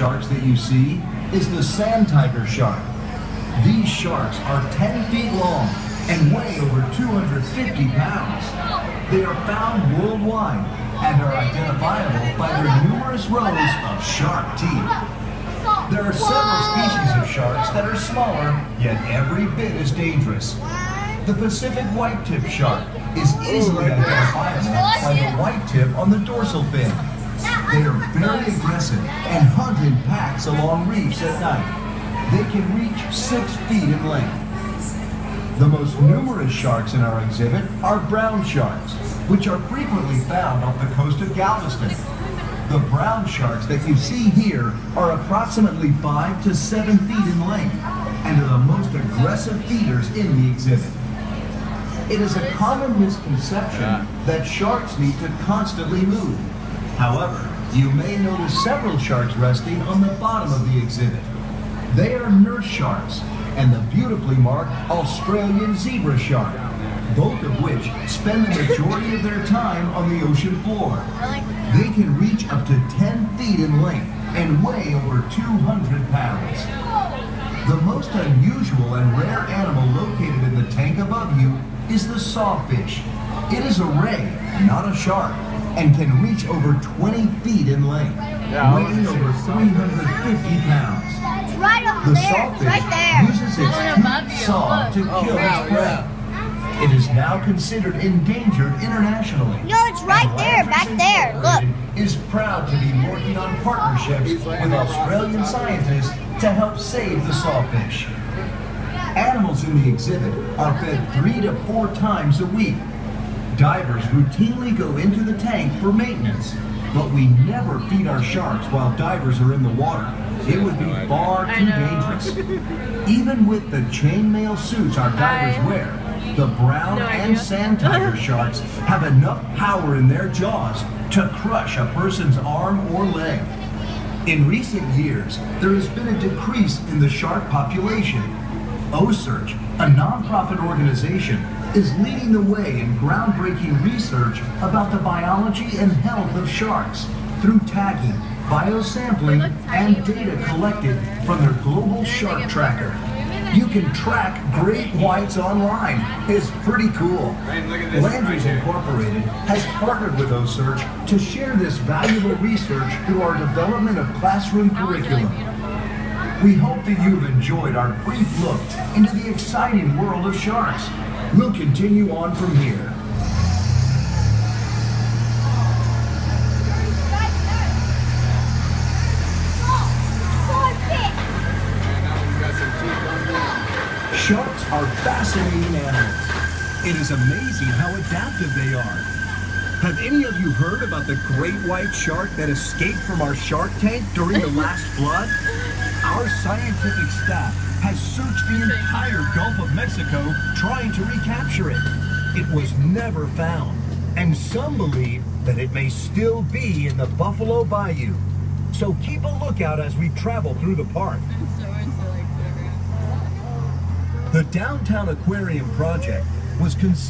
sharks that you see is the sand tiger shark. These sharks are 10 feet long and weigh over 250 pounds. They are found worldwide and are identifiable by their numerous rows of sharp teeth. There are several species of sharks that are smaller, yet every bit as dangerous. The Pacific white-tip shark is easily oh identifiable by the white tip on the dorsal fin. They are very aggressive and hunt in packs along reefs at night. They can reach six feet in length. The most numerous sharks in our exhibit are brown sharks, which are frequently found off the coast of Galveston. The brown sharks that you see here are approximately five to seven feet in length and are the most aggressive feeders in the exhibit. It is a common misconception that sharks need to constantly move. However, you may notice several sharks resting on the bottom of the exhibit. They are nurse sharks and the beautifully marked Australian zebra shark, both of which spend the majority of their time on the ocean floor. They can reach up to 10 feet in length and weigh over 200 pounds. The most unusual and rare animal located in the tank above you is the sawfish. It is a ray, not a shark, and can reach over 20 feet in length, Yeah, weighing over 350 pounds. It's right over The there. It's sawfish right there. uses its teeth saw to Oh, kill wow, its prey. It is now considered endangered internationally. No, it's right And there, back there. Look. Is proud to be working on partnerships with Australian scientists to help save the sawfish. Animals in the exhibit are fed three to four times a week. Divers routinely go into the tank for maintenance, but we never feed our sharks while divers are in the water. It would be far too dangerous. Even with the chainmail suits our divers I- wear, the brown No and sand tiger sharks have enough power in their jaws to crush a person's arm or leg. In recent years, there has been a decrease in the shark population. OCEARCH, a nonprofit organization, is leading the way in groundbreaking research about the biology and health of sharks through tagging, biosampling, They look tiny and data collected from their global shark tracker. You can track great whites online. It's pretty cool. Man, look at this Landry's right here. Incorporated has partnered with OCEARCH to share this valuable research through our development of classroom That curriculum. We hope that you've enjoyed our brief look into the exciting world of sharks. We'll continue on from here. Sharks are fascinating animals. It is amazing how adaptive they are. Have any of you heard about the great white shark that escaped from our shark tank during the last flood? Our scientific staff has searched the entire Gulf of Mexico trying to recapture it. It was never found, and some believe that it may still be in the Buffalo Bayou. So keep a lookout as we travel through the park. I'm so into like whatever. The Downtown Aquarium project was conceived